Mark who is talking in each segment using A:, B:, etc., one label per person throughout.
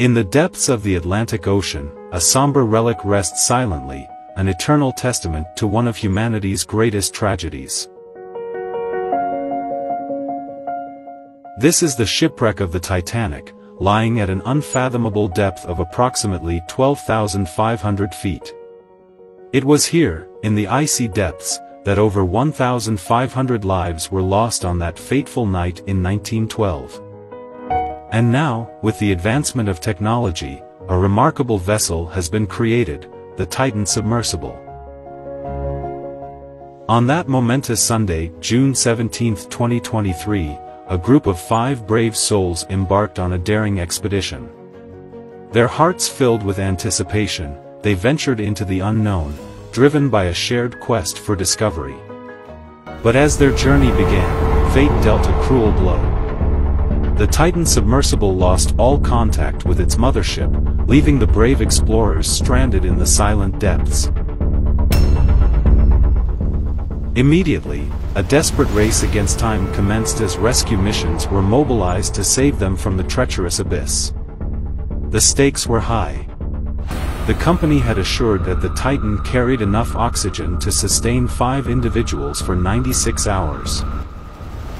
A: In the depths of the Atlantic Ocean, a somber relic rests silently, an eternal testament to one of humanity's greatest tragedies. This is the shipwreck of the Titanic, lying at an unfathomable depth of approximately 12,500 feet. It was here, in the icy depths, that over 1,500 lives were lost on that fateful night in 1912. And now, with the advancement of technology, a remarkable vessel has been created, the Titan submersible. On that momentous Sunday, June 17, 2023, a group of five brave souls embarked on a daring expedition. Their hearts filled with anticipation, they ventured into the unknown, driven by a shared quest for discovery. But as their journey began, fate dealt a cruel blow. The Titan submersible lost all contact with its mothership, leaving the brave explorers stranded in the silent depths. Immediately, a desperate race against time commenced as rescue missions were mobilized to save them from the treacherous abyss. The stakes were high. The company had assured that the Titan carried enough oxygen to sustain five individuals for 96 hours.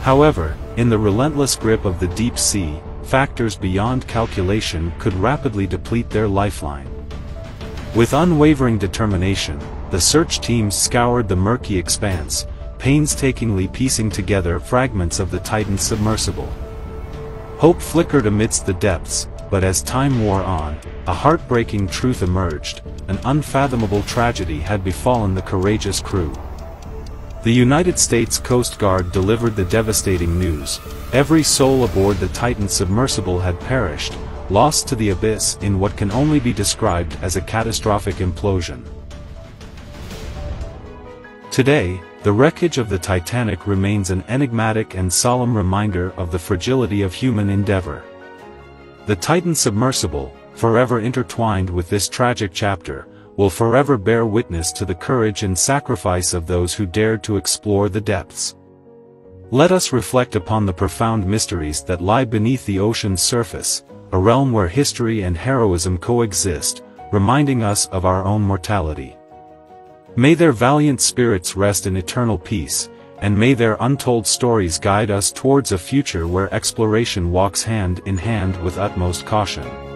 A: However, in the relentless grip of the deep sea, factors beyond calculation could rapidly deplete their lifeline. With unwavering determination, the search teams scoured the murky expanse, painstakingly piecing together fragments of the Titan submersible. Hope flickered amidst the depths, but as time wore on, a heartbreaking truth emerged, an unfathomable tragedy had befallen the courageous crew. The United States Coast Guard delivered the devastating news, every soul aboard the Titan submersible had perished, lost to the abyss in what can only be described as a catastrophic implosion. Today, the wreckage of the Titanic remains an enigmatic and solemn reminder of the fragility of human endeavor. The Titan submersible, forever intertwined with this tragic chapter, will forever bear witness to the courage and sacrifice of those who dared to explore the depths. Let us reflect upon the profound mysteries that lie beneath the ocean's surface, a realm where history and heroism coexist, reminding us of our own mortality. May their valiant spirits rest in eternal peace, and may their untold stories guide us towards a future where exploration walks hand in hand with utmost caution.